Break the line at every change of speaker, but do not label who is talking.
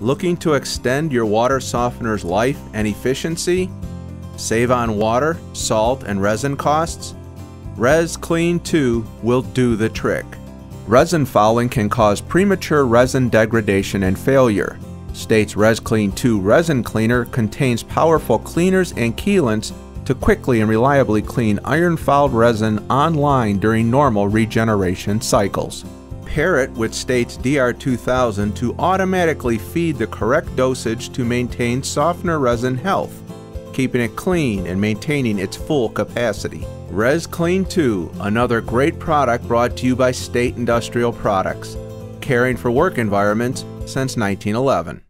Looking to extend your water softener's life and efficiency? Save on water, salt, and resin costs? Res Clean 2 will do the trick. Resin fouling can cause premature resin degradation and failure. State's Res Clean 2 resin cleaner contains powerful cleaners and chelants to quickly and reliably clean iron fouled resin online during normal regeneration cycles. Pair it with State's DR2000 to automatically feed the correct dosage to maintain softener resin health, keeping it clean and maintaining its full capacity. Res Clean 2, another great product brought to you by State Industrial Products, caring for work environments since 1911.